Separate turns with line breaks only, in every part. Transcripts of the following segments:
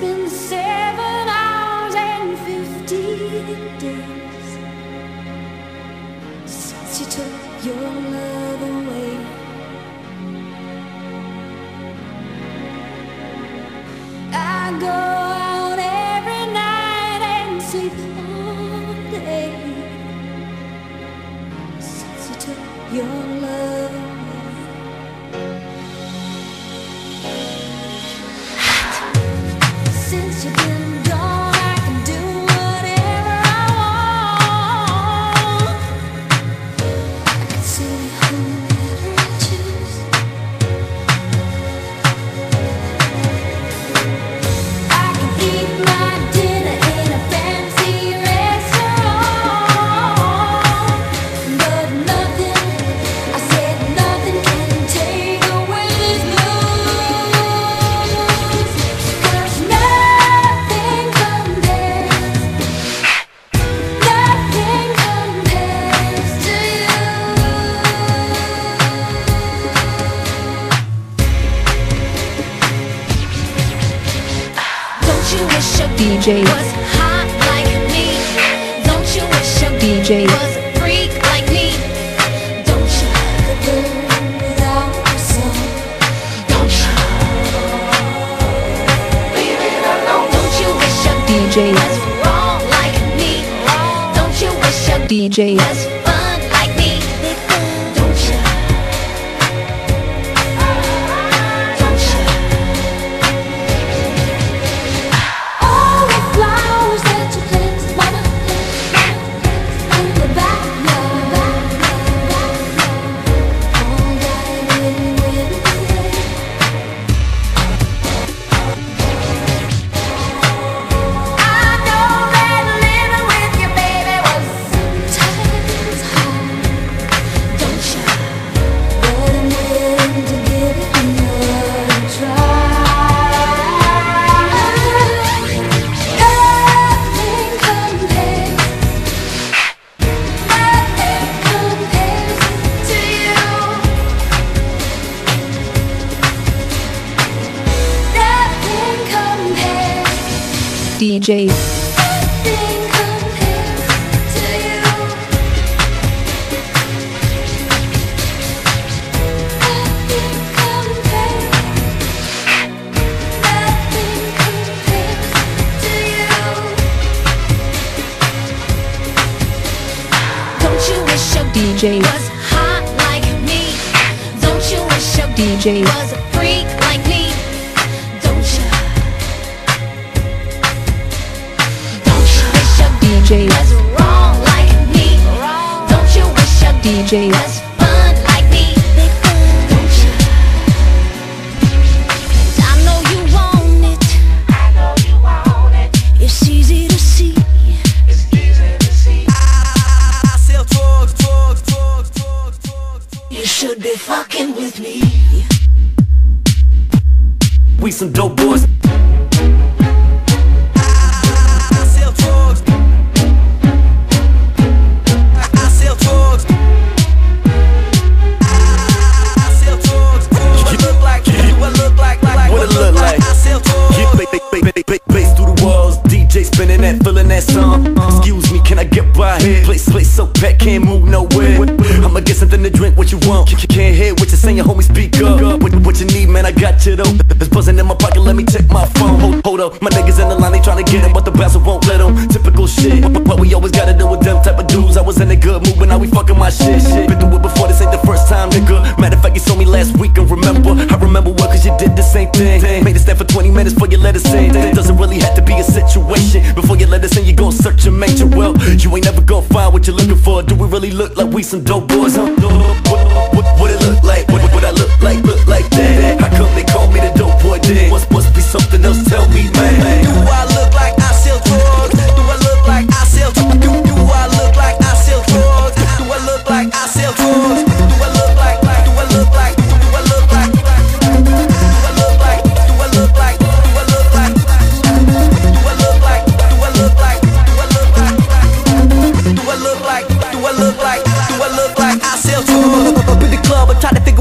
been seven hours and fifteen days since you took your love away. I go out every night and sleep all day since you took your What you been?
You wish your
DJ.
was hot like me? Don't you wish your
DJ.
was a freak like me? Don't you?
do without your song.
Don't you? Don't you wish your
DJ.
was wrong like me? Don't you wish your
DJ.
was
your
DJ.
was hot like me? Don't you wish your
DJ.
was You should be fucking with me.
We some dope boys.
Can I get by here? Place, place so packed, can't move nowhere. I'ma get something to drink. What you want? Can't hear what you're saying, homie. Speak up. What, what you need, man? I got you though. It's buzzing in my pocket. Let me check my phone. Hold, hold up, my niggas in the line, they tryna get in, but the bouncer won't let 'em. Typical shit. But, we always gotta deal with them type of dudes. I was in a good mood, but now we fucking my shit. shit. Been through it before. This ain't the first time, nigga. Matter of fact, you saw me last week and remember. I remember well, cause you did the same thing. Made it stand for 20 minutes before you let us in. It doesn't really have to be a situation. Before you let us in, you gon' search and make sure. Well, you ain't never gon' find what you're looking for. Do we really look like we some dope boys, huh? What, what, what it look like? What,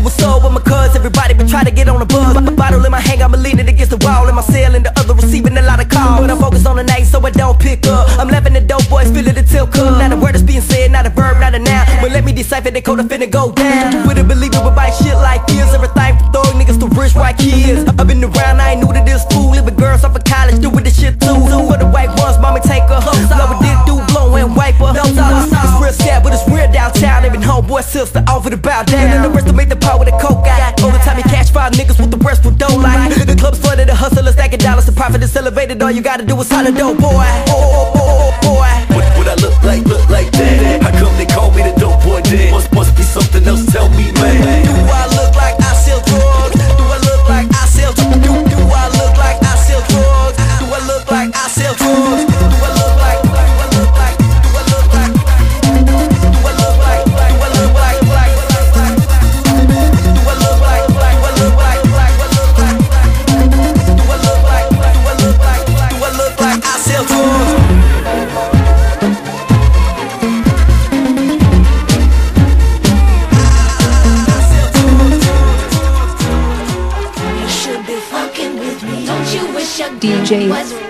sell drugs? Up in the club, I try to get on the buzz. B- Bottle in my hand, i'ma leaning against the wall. In my cell, and the other receiving a lot of calls. But I'm focused on the night, so I don't pick up. I'm laughing at dope boys, feeling the tilt cup. Not a word is being said, not a verb, not a noun. But let me decipher the code, I'm finna go down. Wouldn't believe it, but buy shit like this. Everything from thug niggas to rich white kids. I've been around, I ain't new to this fool. Living girls off of college, doing this shit too. For the white ones, mommy take her. Love a dick, do Even homeboy sister offer to bow down. And the rest to make the power the coke got. All the time you catch five niggas with the rest who don't like. The club's flooded, the hustlers stacking dollars. The profit is elevated. All you gotta do is holler dope boy. Oh, oh, oh, oh, boy.
What, what I look like, look like that? How come they call me
You